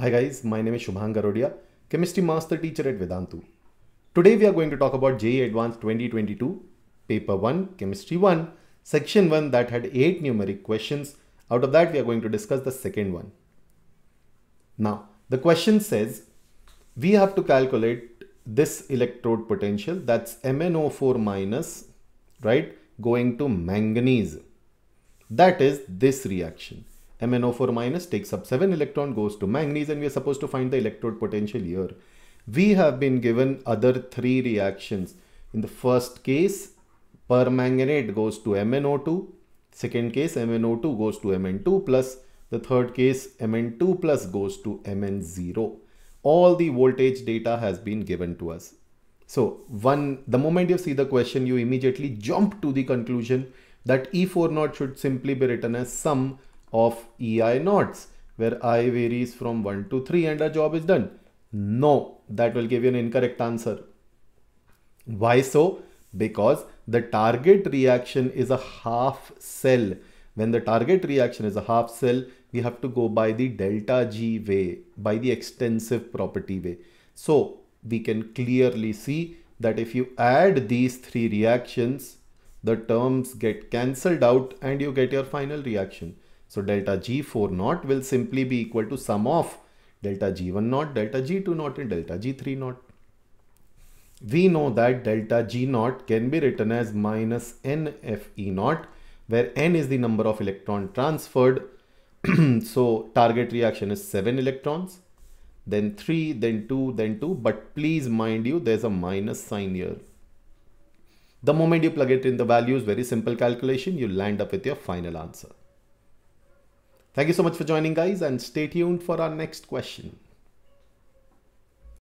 Hi guys, my name is Shubhang Garodia, chemistry master teacher at Vedantu. Today we are going to talk about JEE Advanced 2022, paper 1, chemistry 1, section 1 that had 8 numeric questions. Out of that we are going to discuss the second one. Now, the question says we have to calculate this electrode potential that's MnO4 minus, right, going to manganese. That is this reaction. MnO4 minus takes up 7 electron, goes to manganese and we are supposed to find the electrode potential here. We have been given other three reactions. In the first case, permanganate goes to MnO2. Second case, MnO2 goes to Mn2 plus. The third case, Mn2 plus goes to Mn0. All the voltage data has been given to us. So one, the moment you see the question, you immediately jump to the conclusion that E4 naught should simply be written as sum of EI knots where I varies from 1 to 3 and our job is done. No, that will give you an incorrect answer. Why so? Because the target reaction is a half cell. When the target reaction is a half cell, we have to go by the delta G way, by the extensive property way. So we can clearly see that if you add these three reactions, the terms get cancelled out and you get your final reaction. So delta G4 naught will simply be equal to sum of delta G1 naught, delta G2 naught and delta G3 naught. We know that delta G naught can be written as minus NFE naught where N is the number of electron transferred. so target reaction is 7 electrons, then 3, then 2, then 2. But please mind you, there's a minus sign here. The moment you plug it in the values, very simple calculation, you land up with your final answer. Thank you so much for joining guys and stay tuned for our next question.